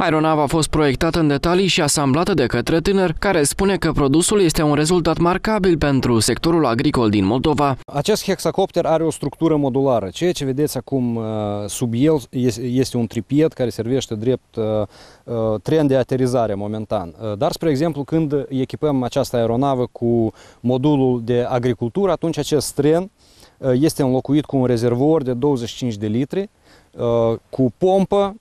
Aeronava a fost proiectată în detalii și asamblată de către tânăr, care spune că produsul este un rezultat marcabil pentru sectorul agricol din Moldova. Acest hexacopter are o structură modulară. Ceea ce vedeți acum uh, sub el este un tripied care servește drept uh, uh, tren de aterizare momentan. Dar, spre exemplu, când echipăm această aeronavă cu modulul de agricultură, atunci acest tren este înlocuit cu un rezervor de 25 de litri, cu pompă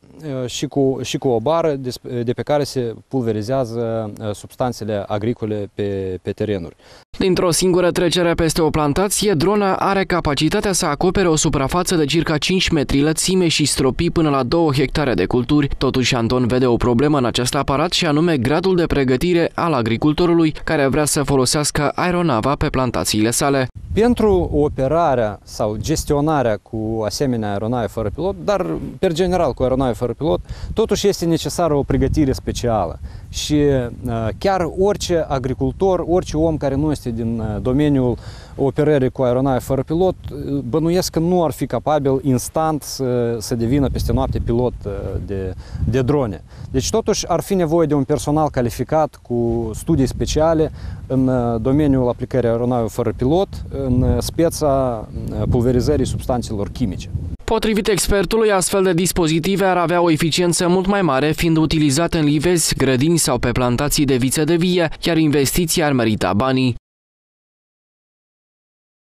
și cu, și cu o bară de, de pe care se pulverizează substanțele agricole pe, pe terenuri. Dintr-o singură trecere peste o plantație, drona are capacitatea să acopere o suprafață de circa 5 metri lățime și stropi până la 2 hectare de culturi. Totuși, Anton vede o problemă în acest aparat și anume gradul de pregătire al agricultorului care vrea să folosească aeronava pe plantațiile sale. Pentru operarea sau gestionarea cu asemenea aeronave fără pilot, dar per general cu aeronave fără pilot, totuși este necesară o pregătire specială. Și uh, chiar orice agricultor, orice om care nu este din uh, domeniul operării cu aeronave fără pilot, uh, bănuiesc că nu ar fi capabil instant să, să devină peste noapte pilot de, de drone. Deci totuși ar fi nevoie de un personal calificat cu studii speciale în domeniul aplicării aeronave fără pilot, în speța pulverizării substanțelor chimice. Potrivit expertului, astfel de dispozitive ar avea o eficiență mult mai mare, fiind utilizate în livezi, grădini sau pe plantații de viță de vie, iar investiția ar merita banii.